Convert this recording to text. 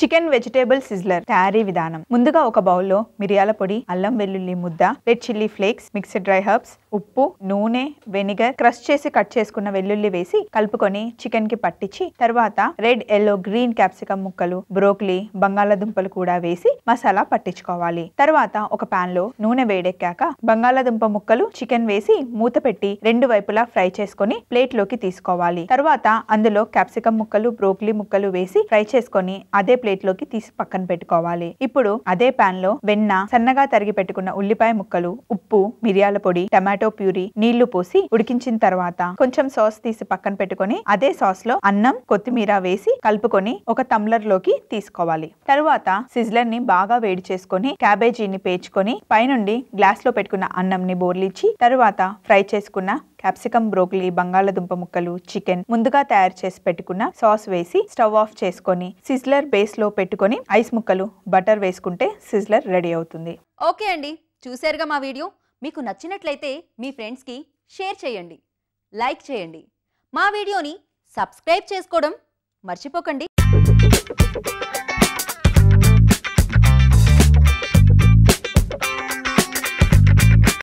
Chicken vegetable sizzler తయారీ విధానం. ముందుగా ఒక బౌల్లో మిరియాల పొడి అల్లం వెల్లుల్లి ముద్ద red chilli flakes mixed dry herbs ఉప్పు నూనె వెనిగర్ క్రష్ చేసి కట్ చేసుకున్న వెల్లుల్లి వేసి కలుపుకొని చికెన్కి పట్టించి తర్వాత రెడ్ ఎల్లో గ్రీన్ క్యాప్సికమ్ ముక్కలు బ్రోక్లీ బంగాళాదుంపలు కూడా వేసి మసాలా పట్టించుకోవాలి. తర్వాత ఒక పాన్లో నూనె వేడెక్కాక బంగాళాదుంప ముక్కలు చికెన్ వేసి మూత పెట్టి రెండు వైపులా ఫ్రై చేసుకొని ప్లేట్లోకి తీసుకోవాలి. తర్వాత అందులో క్యాప్సికమ్ ముక్కలు బ్రోక్లీ ముక్కలు వేసి ఫ్రై చేసుకొని అదే ప్లేట్లోకి తీసి పక్కన పెట్టుకోవాలి. ఇప్పుడు అదే పాన్లో వెన్న సన్నగా తరిగి పెట్టుకున్న ఉల్లిపాయ ముక్కలు ఉప్పు మిరియాల పొడి టమాటో ప్యూరీ నీళ్ళు పోసి ఉడికించిన తర్వాత కొంచెం సాస్ తీసి పక్కన పెట్టుకొని అదే సాస్లో అన్నం కొత్తిమీర వేసి కలుపుకొని ఒక తమ్లర్లోకి తీసుకోవాలి. తరువాత సిజ్లర్ని బాగా వేడి చేసుకొని క్యాబేజీని పేర్చుకొని పైనుండి గ్లాస్లో పెట్టుకున్న అన్నం ని బోర్లిచ్చి తరువాత ఫ్రై చేసుకున్న క్యాప్సికమ్ బ్రోకలీ బంగాళదుంప ముక్కలు చికెన్ ముందుగా తయారు చేసి పెట్టుకున్న సాస్ వేసి స్టవ్ ఆఫ్ చేసుకొని సిజ్లర్ బేస్లో పెట్టుకొని ఐస్ ముక్కలు బటర్ వేసుకుంటే సిజ్లర్ రెడీ అవుతుంది. ఓకే అండి. చూసారుగా మా వీడియో? మీకు నచ్చినట్లయితే మీ ఫ్రెండ్స్కి షేర్ చేయండి. లైక్ చేయండి. మా వీడియోని సబ్స్క్రైబ్ చేసుకోవడం మర్చిపోకండి.